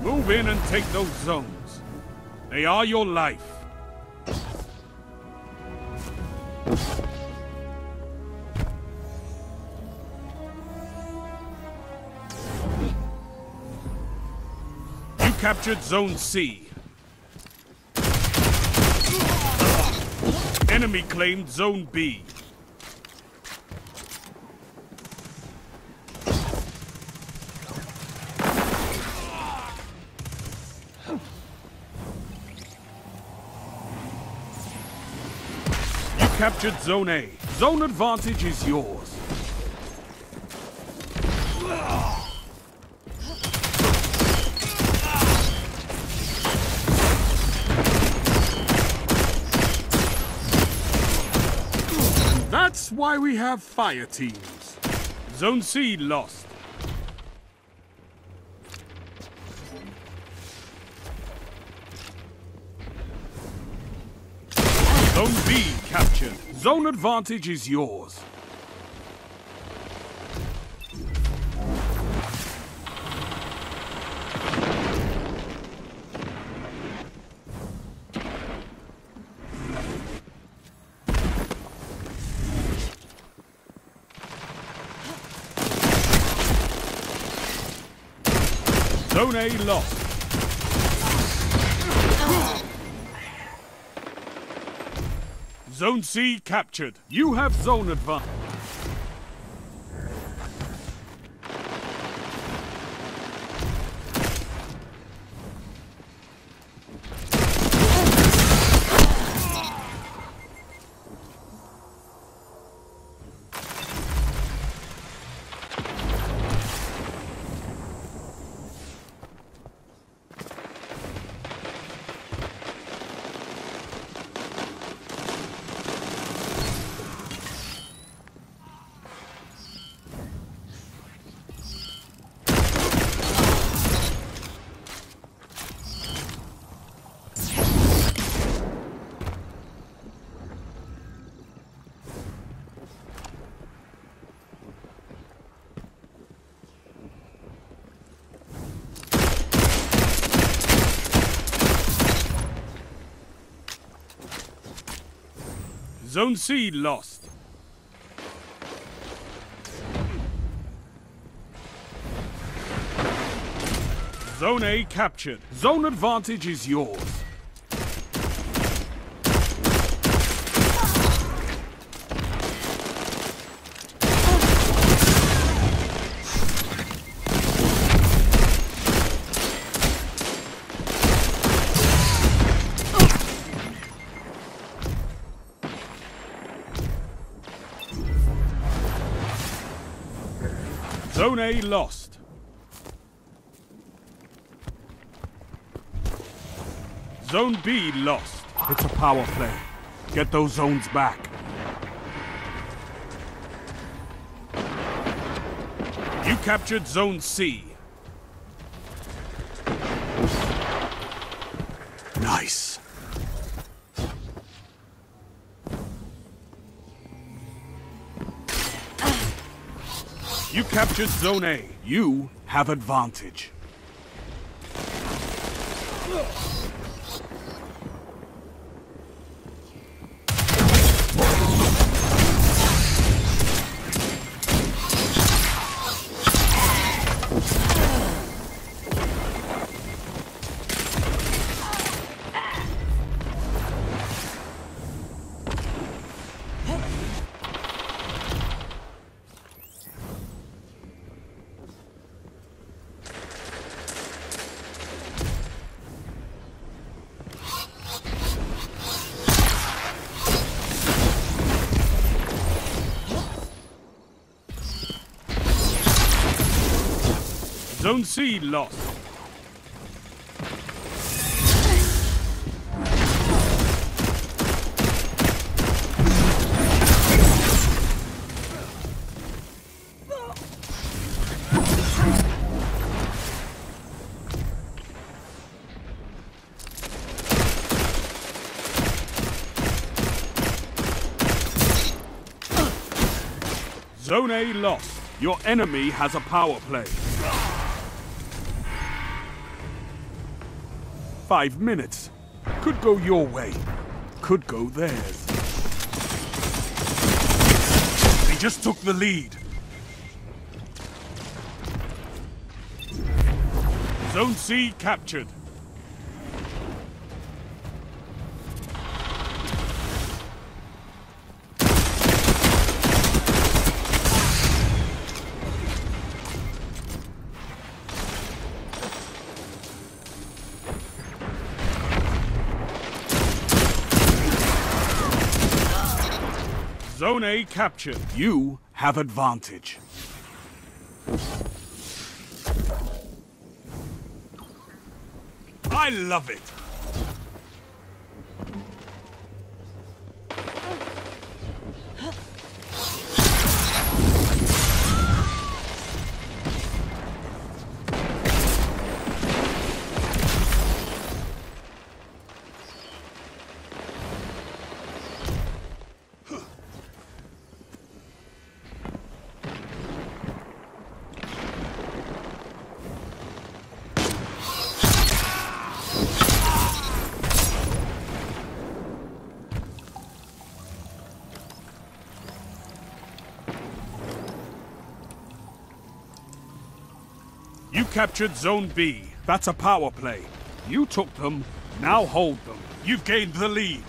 Move in and take those zones. They are your life. You captured Zone C. Enemy claimed Zone B. captured Zone A. Zone advantage is yours. That's why we have fire teams. Zone C lost. Zone B. Zone advantage is yours. Zone A lost. Oh. Zone C captured. You have zone advantage. Zone C lost. Zone A captured. Zone advantage is yours. Zone A lost. Zone B lost. It's a power play. Get those zones back. You captured Zone C. Nice. Captured Zone A. You have advantage. Zone C lost. Zone A lost. Your enemy has a power play. Five minutes. Could go your way. Could go theirs. They just took the lead. Zone C captured. Zone A captured. You have advantage. I love it. You captured Zone B. That's a power play. You took them, now hold them. You've gained the lead.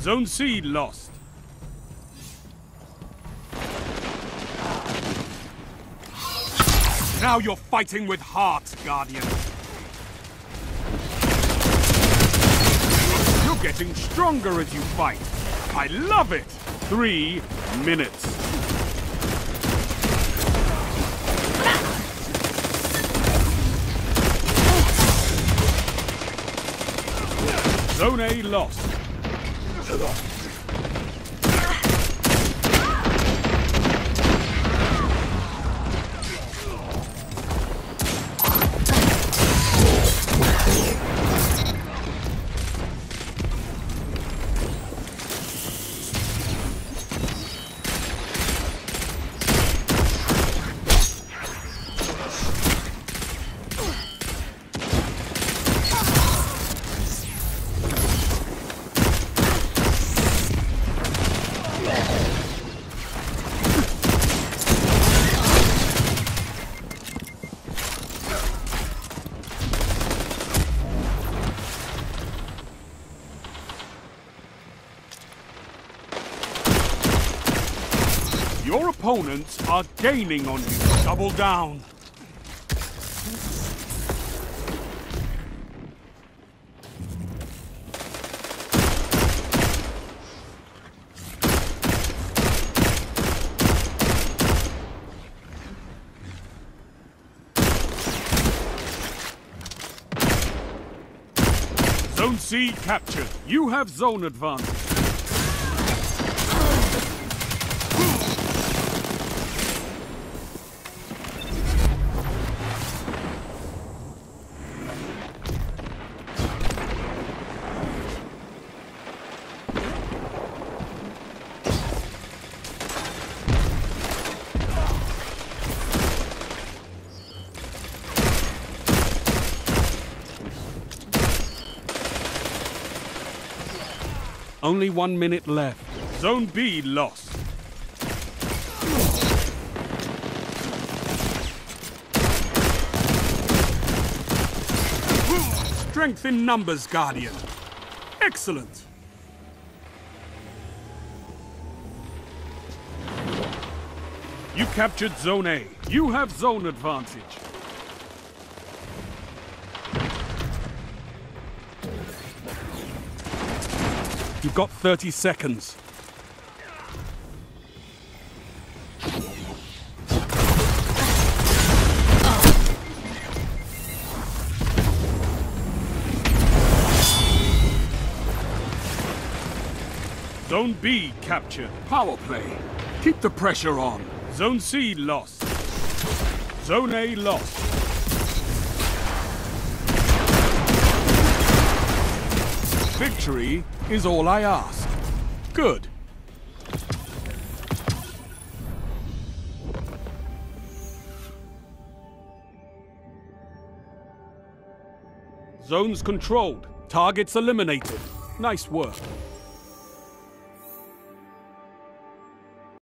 Zone C lost. Now you're fighting with heart, Guardian. Getting stronger as you fight. I love it. Three minutes. Zone A lost. Your opponents are gaining on you. Double down. Zone C captured. You have zone advantage. Only one minute left. Zone B lost. Strength in numbers, Guardian. Excellent. You captured Zone A. You have zone advantage. You've got 30 seconds. Zone B captured. Power play. Keep the pressure on. Zone C lost. Zone A lost. Victory is all I ask. Good. Zones controlled. Targets eliminated. Nice work.